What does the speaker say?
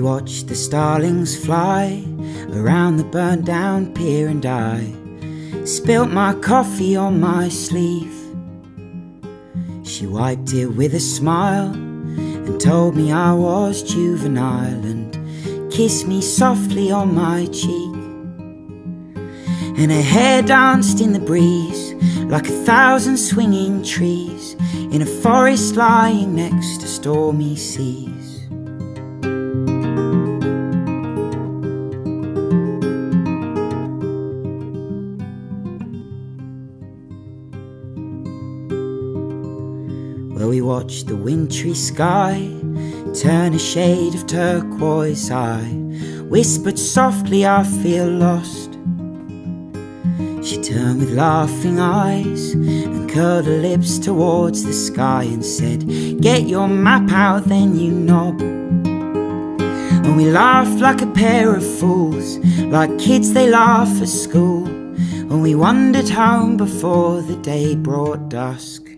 watched the starlings fly around the burnt down pier, and I spilt my coffee on my sleeve. She wiped it with a smile and told me I was juvenile and kissed me softly on my cheek. And her hair danced in the breeze like a thousand swinging trees in a forest lying next to stormy seas. Where we watched the wintry sky turn a shade of turquoise. I whispered softly, I feel lost. She turned with laughing eyes and curled her lips towards the sky and said, Get your map out, then you knob. And we laughed like a pair of fools, like kids they laugh at school. And we wandered home before the day brought dusk.